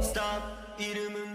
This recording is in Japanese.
Stop イルム버